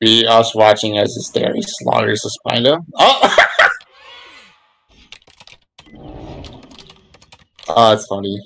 be us watching as this dairy slaughters a spider. Oh! oh, that's funny.